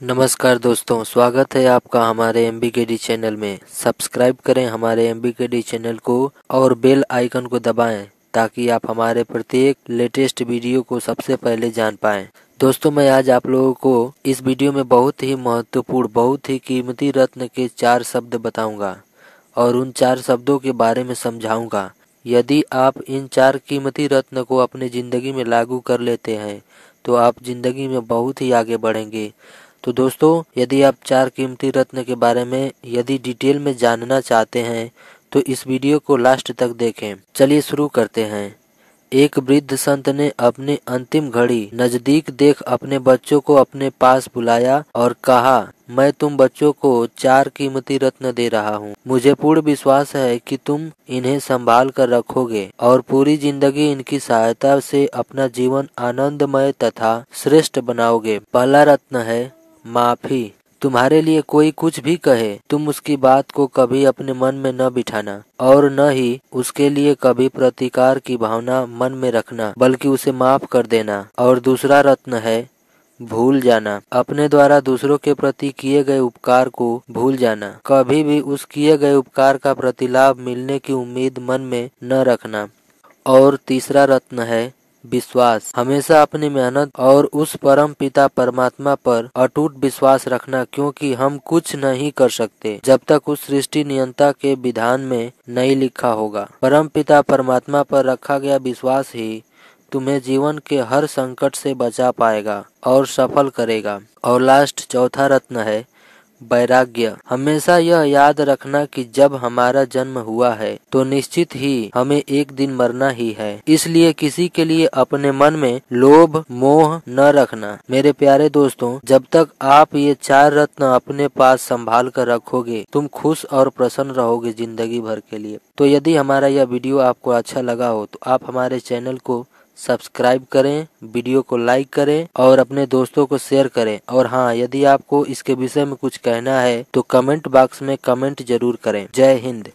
नमस्कार दोस्तों, स्वागत है आपका हमारे एम बी चैनल में। सब्सक्राइब करें हमारे एम बी चैनल को और बेल आइकन को दबाएँ ताकि आप हमारे प्रत्येक लेटेस्ट वीडियो को सबसे पहले जान पाएँ। दोस्तों, मैं आज आप लोगों को इस वीडियो में बहुत ही महत्वपूर्ण, बहुत ही कीमती रत्न के चार शब्द बताऊँगा और उन चार शब्दों के बारे में समझाऊँगा। यदि आप इन चार कीमती रत्न को अपने ज़िंदगी में लागू कर लेते हैं तो आप ज़िंदगी में बहुत ही आगे बढ़ेंगे। तो दोस्तों, यदि आप चार कीमती रत्न के बारे में यदि डिटेल में जानना चाहते हैं तो इस वीडियो को लास्ट तक देखें। चलिए शुरू करते हैं। एक वृद्ध संत ने अपनी अंतिम घड़ी नज़दीक देख अपने बच्चों को अपने पास बुलाया और कहा, मैं तुम बच्चों को चार कीमती रत्न दे रहा हूँ। मुझे पूर्ण विश्वास है कि तुम इन्हें संभाल कर रखोगे और पूरी ज़िंदगी इनकी सहायता से अपना जीवन आनंदमय तथा श्रेष्ठ बनाओगे। पहला रत्न है माफ़ी। तुम्हारे लिए कोई कुछ भी कहे, तुम उसकी बात को कभी अपने मन में न बिठाना, और न ही उसके लिए कभी प्रतिकार की भावना मन में रखना, बल्कि उसे माफ़ कर देना। और दूसरा रत्न है, भूल जाना। अपने द्वारा दूसरों के प्रति किए गए उपकार को भूल जाना। कभी भी उस किए गए उपकार का प्रतिलाभ मिलने की उम्मीद मन में न रखना। और तीसरा रत्न है विश्वास। हमेशा अपनी मेहनत और उस परम पिता परमात्मा पर अटूट विश्वास रखना क्योंकि हम कुछ नहीं कर सकते, जब तक उस सृष्टि नियंता के विधान में नहीं लिखा होगा। परम पिता परमात्मा पर रखा गया विश्वास ही तुम्हें जीवन के हर संकट से बचा पाएगा और सफल करेगा। और लास्ट चौथा रत्न है वैराग्य। हमेशा यह याद रखना कि जब हमारा जन्म हुआ है तो निश्चित ही हमें एक दिन मरना ही है। इसलिए किसी के लिए अपने मन में लोभ, मोह न रखना। मेरे प्यारे दोस्तों, जब तक आप ये चार रत्न अपने पास संभाल कर रखोगे, तुम खुश और प्रसन्न रहोगे ज़िंदगी भर के लिए। तो यदि हमारा यह वीडियो आपको अच्छा लगा हो तो आप हमारे चैनल को सब्सक्राइब करें, वीडियो को लाइक करें और अपने दोस्तों को शेयर करें। और हाँ यदि आपको इसके विषय में कुछ कहना है तो कमेंट बॉक्स में कमेंट ज़रूर करें। जय हिंद।